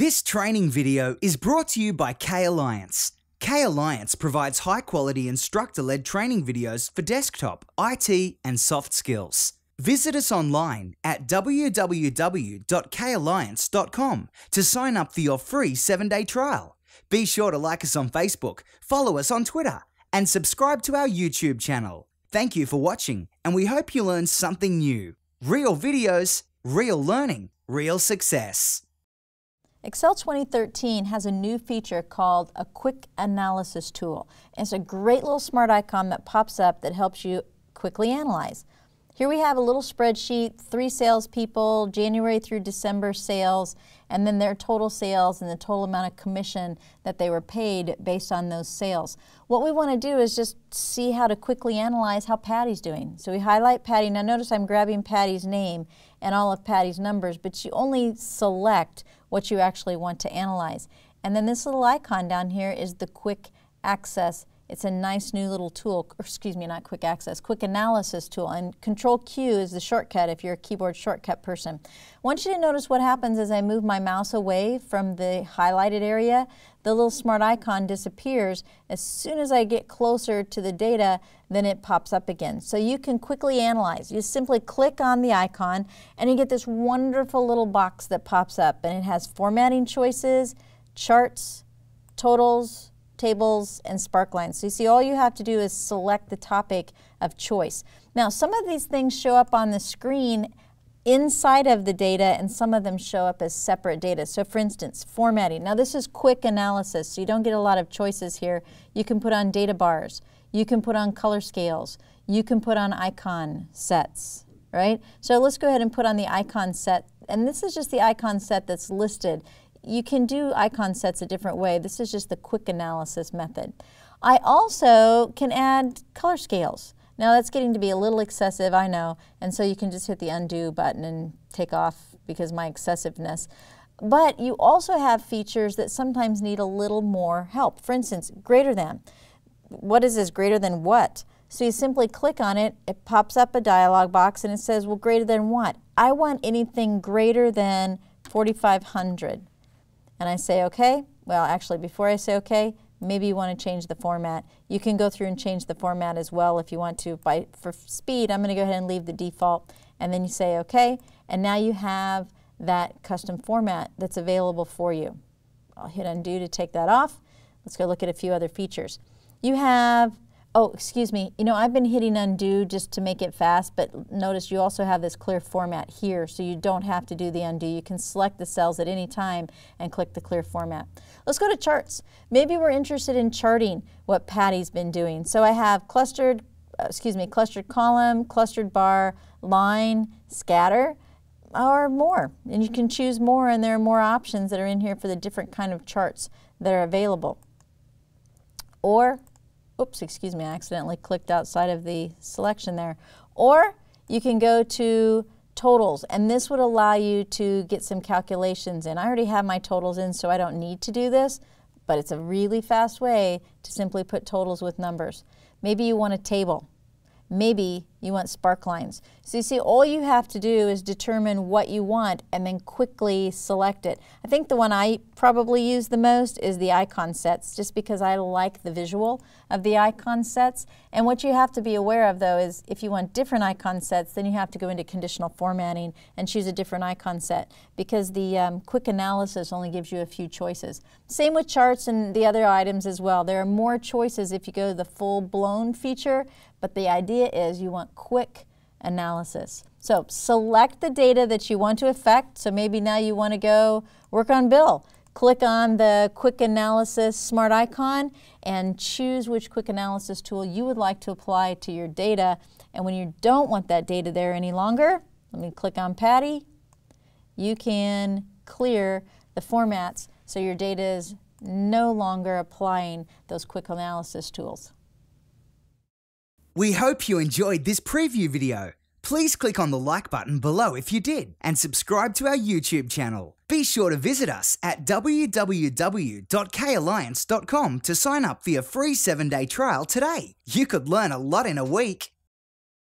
This training video is brought to you by K Alliance. K Alliance provides high quality instructor led training videos for desktop, IT, and soft skills. Visit us online at www.kalliance.com to sign up for your free seven day trial. Be sure to like us on Facebook, follow us on Twitter, and subscribe to our YouTube channel. Thank you for watching, and we hope you learned something new. Real videos, real learning, real success. Excel 2013 has a new feature called a quick analysis tool. It's a great little smart icon that pops up that helps you quickly analyze. Here we have a little spreadsheet, three salespeople, January through December sales, and then their total sales and the total amount of commission that they were paid based on those sales. What we want to do is just see how to quickly analyze how Patty's doing. So we highlight Patty. Now notice I'm grabbing Patty's name and all of Patty's numbers, but you only select what you actually want to analyze. And then this little icon down here is the quick access it's a nice new little tool, excuse me, not quick access, quick analysis tool. And Control Q is the shortcut if you're a keyboard shortcut person. I want you to notice what happens as I move my mouse away from the highlighted area. The little smart icon disappears. As soon as I get closer to the data, then it pops up again. So you can quickly analyze. You simply click on the icon and you get this wonderful little box that pops up and it has formatting choices, charts, totals, tables, and sparklines. So you see all you have to do is select the topic of choice. Now some of these things show up on the screen inside of the data and some of them show up as separate data. So for instance, formatting. Now this is quick analysis, so you don't get a lot of choices here. You can put on data bars. You can put on color scales. You can put on icon sets, right? So let's go ahead and put on the icon set. And this is just the icon set that's listed. You can do icon sets a different way. This is just the quick analysis method. I also can add color scales. Now that's getting to be a little excessive, I know, and so you can just hit the undo button and take off because my excessiveness. But you also have features that sometimes need a little more help. For instance, greater than. What is this greater than what? So you simply click on it, it pops up a dialog box and it says, well, greater than what? I want anything greater than 4,500 and I say okay, well actually before I say okay, maybe you want to change the format. You can go through and change the format as well if you want to. By, for speed, I'm going to go ahead and leave the default and then you say okay and now you have that custom format that's available for you. I'll hit undo to take that off. Let's go look at a few other features. You have Oh, excuse me. You know, I've been hitting undo just to make it fast, but notice you also have this clear format here, so you don't have to do the undo. You can select the cells at any time and click the clear format. Let's go to charts. Maybe we're interested in charting what Patty's been doing. So I have clustered, uh, excuse me, clustered column, clustered bar, line, scatter, or more. And you can choose more, and there are more options that are in here for the different kind of charts that are available. Or oops, excuse me, I accidentally clicked outside of the selection there. Or you can go to totals, and this would allow you to get some calculations in. I already have my totals in, so I don't need to do this, but it's a really fast way to simply put totals with numbers. Maybe you want a table. Maybe you want spark lines. So you see, all you have to do is determine what you want and then quickly select it. I think the one I probably use the most is the icon sets, just because I like the visual of the icon sets. And what you have to be aware of though is if you want different icon sets, then you have to go into conditional formatting and choose a different icon set because the um, quick analysis only gives you a few choices. Same with charts and the other items as well. There are more choices if you go to the full-blown feature, but the idea is you want quick analysis. So select the data that you want to affect. So maybe now you want to go work on Bill. Click on the quick analysis smart icon and choose which quick analysis tool you would like to apply to your data. And when you don't want that data there any longer, let me click on Patty, you can clear the formats so your data is no longer applying those quick analysis tools. We hope you enjoyed this preview video. Please click on the like button below if you did and subscribe to our YouTube channel. Be sure to visit us at www.kalliance.com to sign up for your free 7-day trial today. You could learn a lot in a week.